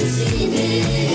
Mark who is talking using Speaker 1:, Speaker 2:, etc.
Speaker 1: see me.